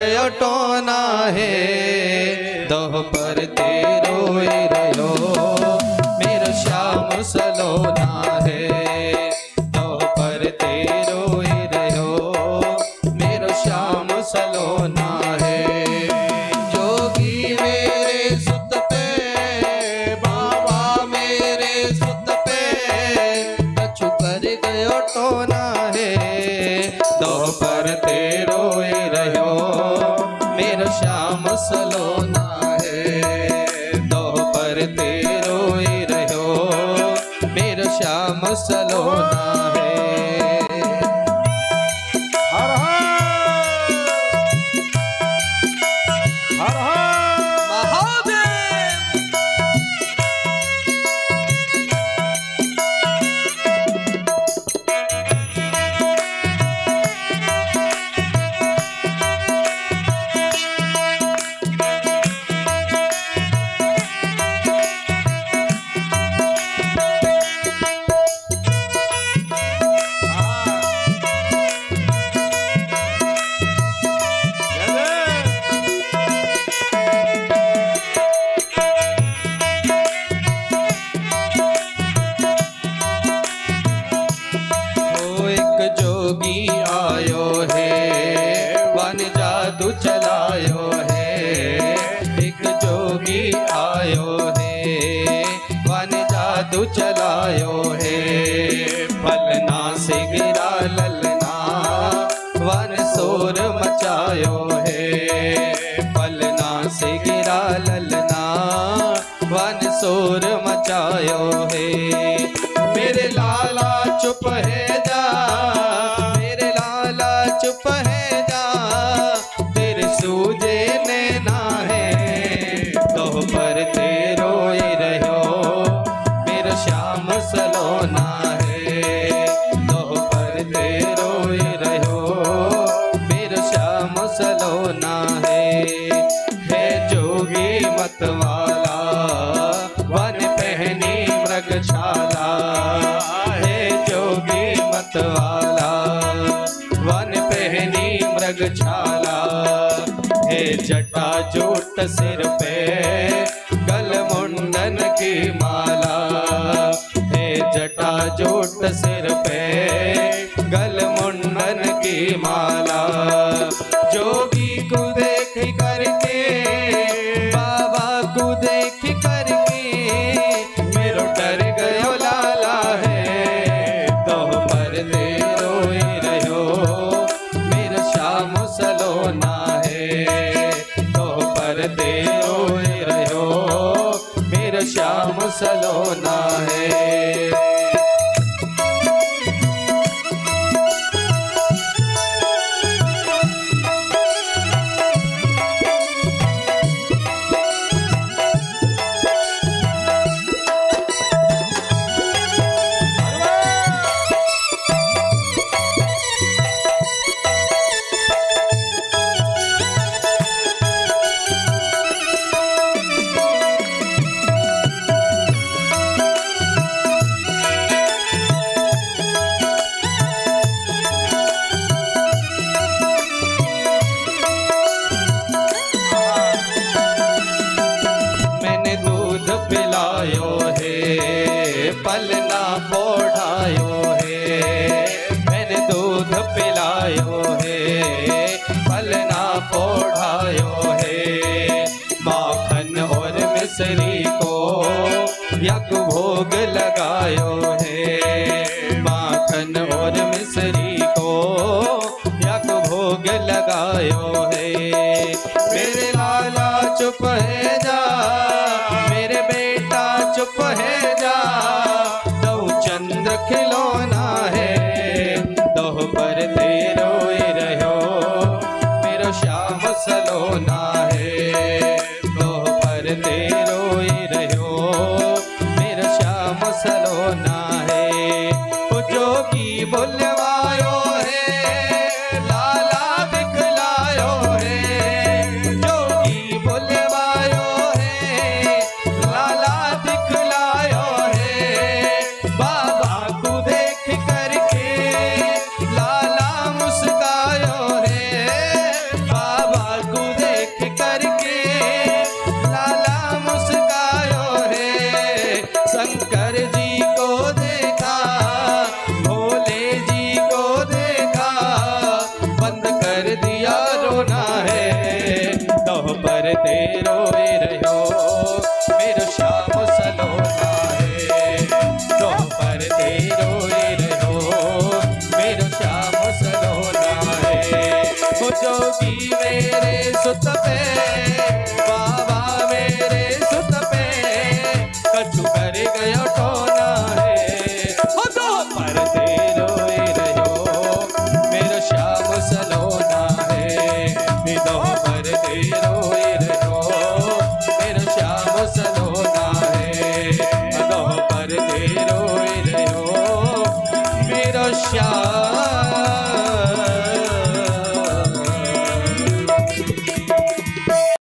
टोना है दोपहर पर दोह रोई रहो मेरो श्याम सलोना चलायो है, एक जोगी आयो है, वन जादू चलायो है। फलना से गिरा ललना, वन शोर मचायो है। फलना से गिरा ललना, वन शोर मचायो है। पहनी छाला हे जटा जोट सिर पे। गल मुंडन की माला। हे जटा जोट सिर पे। पर दे रोई रहो मेरा श्याम सलोना है। है है। माखन और मिश्री को भोग है। माखन और मिश्री को भोग है। मेरे लाला चुप है जा, मेरे बेटा चुप है ते रोए रहो मेरो श्याम सलोना है तो पर ते रोए रहो मेरो श्याम सलोना है ओ जोगी मेरे सुत पे।